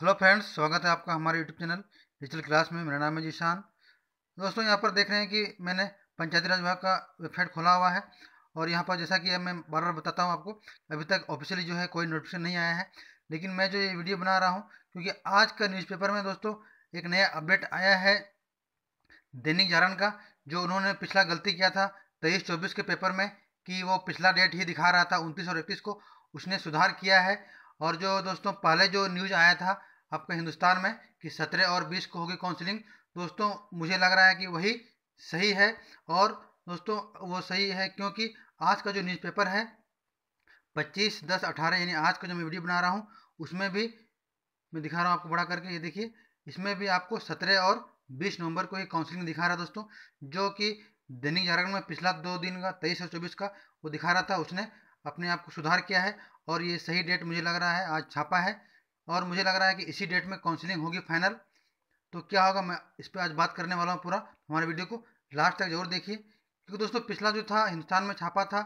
Hello friends, स्वागत है आपका हमारे यूट्यूब चैनल डिजिटल क्लास में। मेरा नाम है जीशान। दोस्तों, यहाँ पर देख रहे हैं कि मैंने पंचायती राज विभाग का वेबसाइट खोला हुआ है और यहाँ पर जैसा कि मैं बार बार बताता हूँ आपको, अभी तक ऑफिशियली जो है कोई नोटिफिकेशन नहीं आया है। लेकिन मैं जो ये वीडियो बना रहा हूँ, क्योंकि आज का न्यूज़पेपर में दोस्तों एक नया अपडेट आया है दैनिक जागरण का, जो उन्होंने पिछला गलती किया था तेईस चौबीस के पेपर में कि वो पिछला डेट ही दिखा रहा था उनतीस और इकतीस को। उसने सुधार किया है और जो दोस्तों, पहले जो न्यूज़ आया था आपके हिंदुस्तान में कि सत्रह और बीस को होगी काउंसलिंग दोस्तों, मुझे लग रहा है कि वही सही है और दोस्तों, वो सही है क्योंकि आज का जो न्यूज़पेपर है, पच्चीस, दस, अठारह, यानी आज का जो मैं वीडियो बना रहा हूँ, उसमें भी मैं दिखा रहा हूँ आपको बड़ा करके, ये देखिए, इसमें भी आपको सत्रह और बीस नवंबर को ही काउंसलिंग दिखा रहा दोस्तों, जो कि दैनिक जागरण में पिछला दो दिन का, तेईस और चौबीस का, वो दिखा रहा था उसने अपने आप को सुधार किया है और ये सही डेट मुझे लग रहा है, आज छापा है और मुझे लग रहा है कि इसी डेट में काउंसलिंग होगी फाइनल तो क्या होगा, मैं इस पर आज बात करने वाला हूँ पूरा हमारे वीडियो को। लास्ट तक ज़रूर देखिए, क्योंकि दोस्तों पिछला जो था, हिंदुस्तान में छापा था,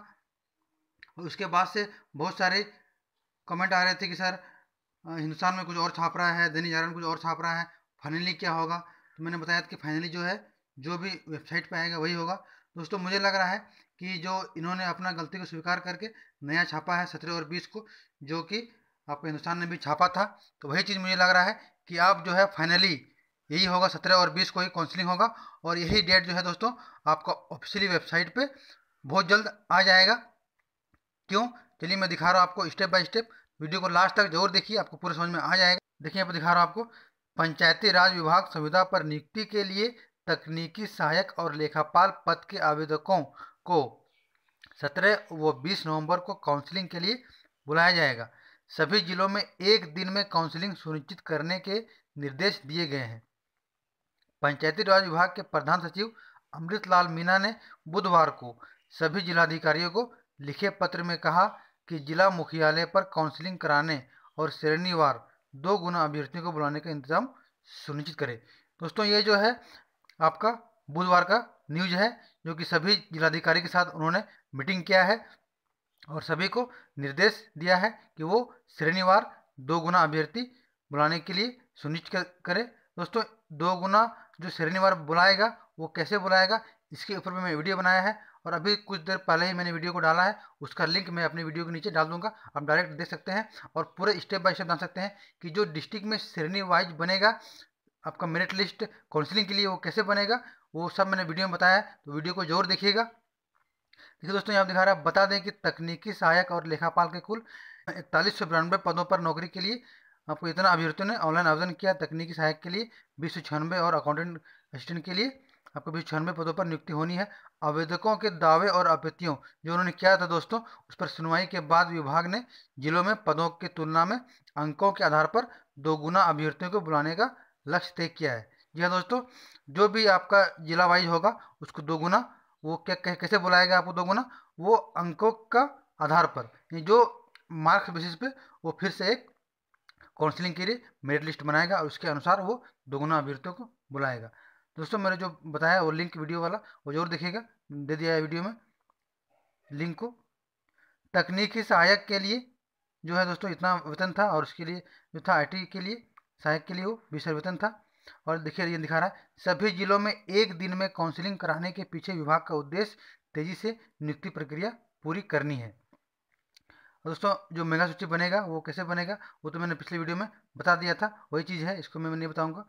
और उसके बाद से बहुत सारे कमेंट आ रहे थे कि सर हिंदुस्तान में कुछ और छाप रहा है, दैनिक जागरण कुछ और छाप रहा है फाइनली क्या होगा? तो मैंने बताया कि फाइनली जो है, जो भी वेबसाइट पर आएगा वही होगा। दोस्तों मुझे लग रहा है कि जो इन्होंने अपना गलती को स्वीकार करके नया छापा है सत्रह और बीस को, जो कि आपको हिंदुस्तान ने भी छापा था। तो वही चीज़ मुझे लग रहा है कि आप जो है फाइनली यही होगा, सत्रह और बीस को ही काउंसलिंग होगा और यही डेट जो है दोस्तों, आपका ऑफिशियली वेबसाइट पे बहुत जल्द आ जाएगा। क्यों? चलिए मैं दिखा रहा हूँ आपको स्टेप बाय स्टेप वीडियो को लास्ट तक ज़रूर देखिए, आपको पूरे समझ में आ जाएगा। देखिए पर दिखा रहा हूँ आपको। पंचायती राज विभाग संविदा पर नियुक्ति के लिए तकनीकी सहायक और लेखापाल पद के आवेदकों। को 17 व 20 नवंबर को काउंसलिंग के लिए बुलाया जाएगा। सभी जिलों में एक दिन में काउंसलिंग सुनिश्चित करने के निर्देश दिए गए हैं। पंचायती राज विभाग के प्रधान सचिव अमृत लाल मीना ने बुधवार को सभी जिलाधिकारियों को लिखे पत्र में कहा कि जिला मुख्यालय पर काउंसलिंग कराने और श्रेणीवार दो गुना अभ्यर्थियों को बुलाने का इंतज़ाम सुनिश्चित करें। दोस्तों, ये जो है आपका बुधवार का न्यूज़ है। जो कि सभी जिलाधिकारी के साथ उन्होंने मीटिंग किया है और सभी को निर्देश दिया है कि वो श्रेणीवार दो गुना अभ्यर्थी बुलाने के लिए सुनिश्चित करें। दोस्तों, दो गुना जो श्रेणीवार बुलाएगा, वो कैसे बुलाएगा, इसके ऊपर भी मैं वीडियो बनाया है और अभी कुछ देर पहले ही मैंने वीडियो को डाला है, उसका लिंक मैं अपनी वीडियो के नीचे डाल दूँगा, आप डायरेक्ट देख सकते हैं और पूरे स्टेप बाय स्टेप जान सकते हैं कि जो डिस्ट्रिक्ट में श्रेणी वाइज बनेगा आपका मेरिट लिस्ट काउंसलिंग के लिए वो कैसे बनेगा, वो सब मैंने वीडियो में बताया तो वीडियो को ज़ोर देखिएगा। देखिए दोस्तों, यहाँ दिखा रहा है, बता दें कि तकनीकी सहायक और लेखापाल के कुल इकतालीस सौ बिरानवे पदों पर नौकरी के लिए आपको इतना अभ्यर्थियों ने ऑनलाइन आवेदन किया तकनीकी सहायक के लिए बीस सौ छियानवे और अकाउंटेंट असिस्टेंट के लिए आपको बीस छियानवे पदों पर नियुक्ति होनी है। आवेदकों के दावे और आपत्तियों जो उन्होंने किया था दोस्तों, उस पर सुनवाई के बाद विभाग ने जिलों में पदों की तुलना में अंकों के आधार पर दोगुना अभ्यर्थियों को बुलाने का लक्ष्य तय किया है। जी हाँ दोस्तों, जो भी आपका जिला वाइज होगा, उसको दो गुना वो क्या कैसे बुलाएगा आपको दो गुना वो अंकों का आधार पर जो मार्क्स बेसिस पे, वो फिर से एक काउंसलिंग के लिए मेरिट लिस्ट बनाएगा और उसके अनुसार वो दोगुना अभ्यर्थियों को बुलाएगा। दोस्तों, मैंने जो बताया वो लिंक वीडियो वाला, वो ज़रूर देखिएगा, दे दिया है वीडियो में। लिंक को। तकनीकी सहायक के लिए जो है दोस्तों, इतना वेतन था और उसके लिए, जो था आईटी के लिए सहायक के लिए वो बीस वेतन था। और देखिए, ये दिखा रहा है, सभी जिलों में एक दिन में काउंसलिंग कराने के पीछे विभाग का उद्देश्य तेज़ी से नियुक्ति प्रक्रिया पूरी करनी है। दोस्तों, जो मेगा सूची बनेगा, वो कैसे बनेगा, वो तो मैंने पिछले वीडियो में बता दिया था, वही चीज़ है, इसको मैं नहीं बताऊँगा।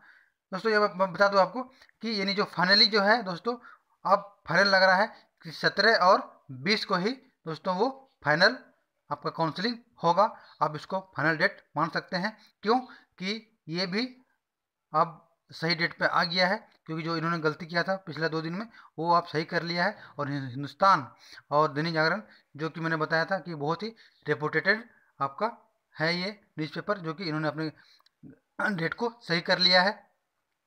दोस्तों, ये बता दूँ आपको कि यानी जो फाइनली जो है, दोस्तों, अब फाइनल लग रहा है कि सत्रह और बीस को ही, दोस्तों, वो फाइनल आपका काउंसलिंग होगा। आप इसको फाइनल डेट मान सकते हैं। क्यों? कि ये भी अब सही डेट पे आ गया है, क्योंकि जो इन्होंने गलती किया था पिछले दो दिन में, वो आप सही कर लिया है। और हिंदुस्तान और दैनिक जागरण, जो कि मैंने बताया था कि बहुत ही रेपुटेटेड आपका है ये न्यूज़पेपर जो कि इन्होंने अपने डेट को सही कर लिया है।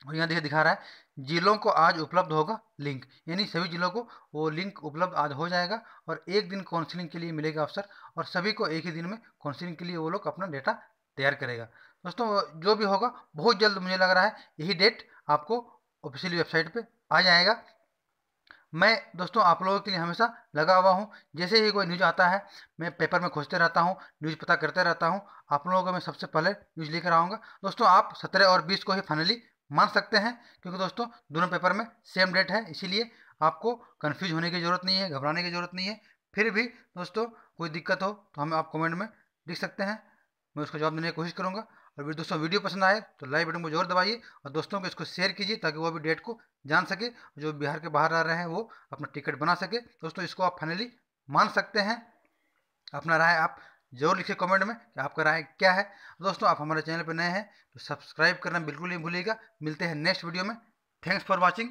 और यहाँ देखिए दिखा रहा है, जिलों को आज उपलब्ध होगा लिंक। यानी सभी जिलों को वो लिंक उपलब्ध आज हो जाएगा, और एक दिन काउंसलिंग के लिए मिलेगा अवसर, और सभी को एक ही दिन में काउंसलिंग के लिए वो लोग अपना डेटा तैयार करेगा। दोस्तों, जो भी होगा, बहुत जल्द मुझे लग रहा है यही डेट आपको ऑफिशियली वेबसाइट पे आ जाएगा। मैं दोस्तों, आप लोगों के लिए हमेशा लगा हुआ हूँ। जैसे ही कोई न्यूज़ आता है, मैं पेपर में खोजते रहता हूँ न्यूज़ पता करते रहता हूँ। आप लोगों को मैं सबसे पहले न्यूज़ लेकर आऊँगा। दोस्तों, आप सत्रह और बीस को ही फाइनली मान सकते हैं, क्योंकि दोस्तों, दोनों पेपर में सेम डेट है, इसीलिए आपको कन्फ्यूज़ होने की ज़रूरत नहीं है, घबराने की ज़रूरत नहीं है। फिर भी दोस्तों, कोई दिक्कत हो तो हमें आप कमेंट में लिख सकते हैं। मैं उसका जवाब देने की कोशिश करूँगा। और दोस्तों वीडियो पसंद आए तो लाइक बटन को ज़रूर दबाइए और दोस्तों को इसको शेयर कीजिए ताकि वो भी डेट को जान सके, जो बिहार के बाहर आ रहे हैं वो अपना टिकट बना सके। दोस्तों इसको आप फाइनली मान सकते हैं। अपना राय आप ज़रूर लिखिए कमेंट में कि आपका राय क्या है। दोस्तों आप हमारे चैनल पर नए हैं तो सब्सक्राइब करना बिल्कुल नहीं भूलिएगा। मिलते हैं नेक्स्ट वीडियो में। Thanks for watching